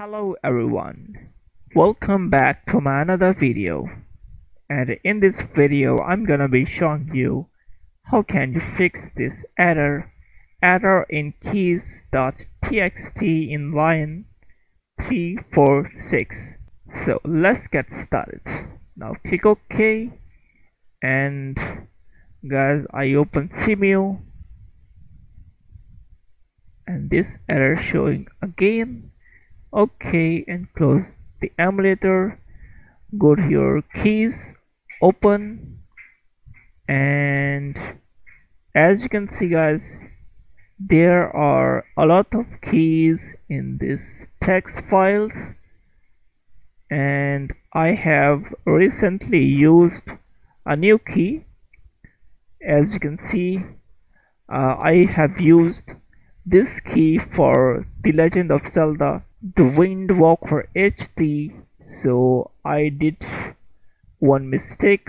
Hello everyone, welcome back to my another video. And in this video I'm gonna be showing you how can you fix this error. Error in keys.txt in line 346 so let's get started. Now click OK. And guys I open Cemu and this error showing again OK and close. The emulator go to your keys open and as you can see guys there are a lot of keys in this text files and I have recently used a new key. As you can see uh, I have used this key for The Legend of Zelda the Wind Waker HD so I did one mistake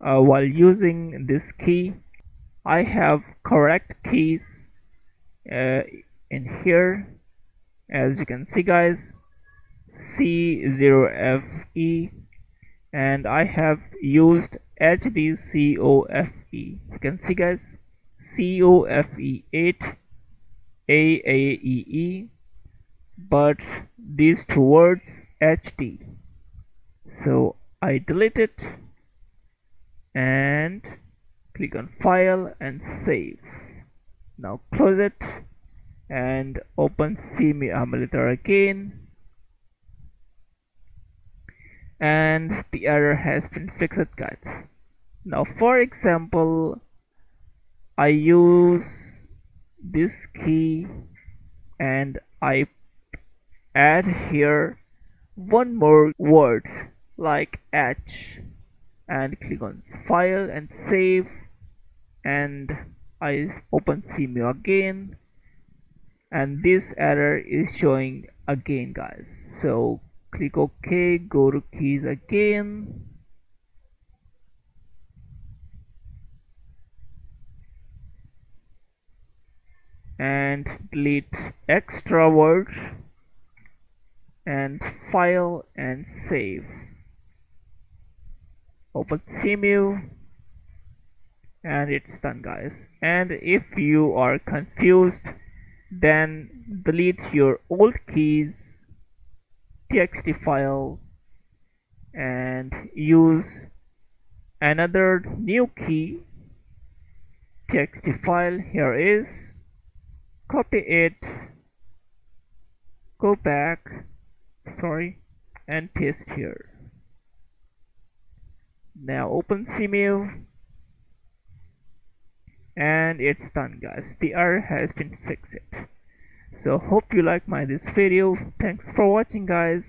uh, while using this key. I have correct keys uh, in here. As you can see guys C0FE and I have used HDCOFE you can see guys COFE8 AAEE but these two words HD so I delete it and click on file and save. Now close it and open Cemu emulator again. And the error has been fixed guys. Now for example I use this key and I add here one more word like H and click on file and save and I open Cemu again. And this error is showing again guys. So click OK go to keys again. And delete extra words and file and save. Open Cemu and it's done guys. And if you are confused then delete your old keys txt file and use another new key txt file. Here is. Copy it. Go back sorry and paste here. Now open Cemu and it's done guys. The error has been fixed. So hope you like my this video. Thanks for watching guys